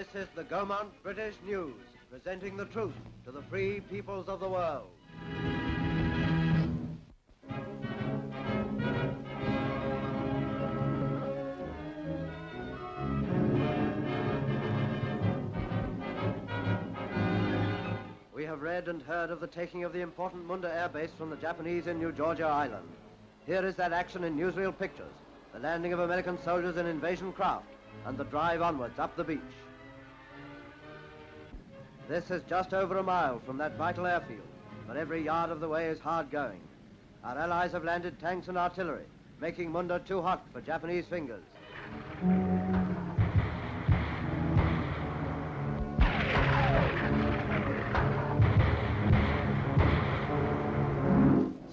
This is the Gaumont British News, presenting the truth to the free peoples of the world. We have read and heard of the taking of the important Munda Air Base from the Japanese in New Georgia Island. Here is that action in newsreel pictures, the landing of American soldiers in invasion craft, and the drive onwards up the beach. This is just over a mile from that vital airfield, but every yard of the way is hard going. Our allies have landed tanks and artillery, making Munda too hot for Japanese fingers.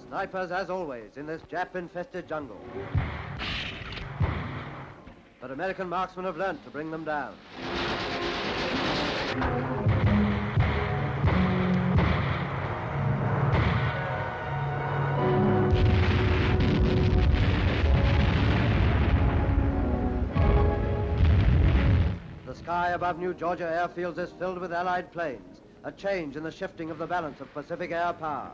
Snipers, as always, in this Jap-infested jungle. But American marksmen have learnt to bring them down. Sky above New Georgia airfields is filled with Allied planes, a change in the shifting of the balance of Pacific air power.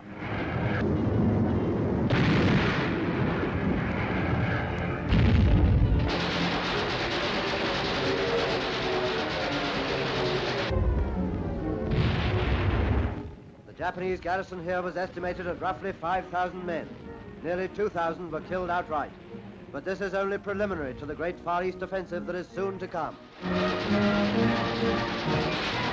The Japanese garrison here was estimated at roughly 5,000 men. Nearly 2,000 were killed outright. But this is only preliminary to the great Far East offensive that is soon to come. Thank you.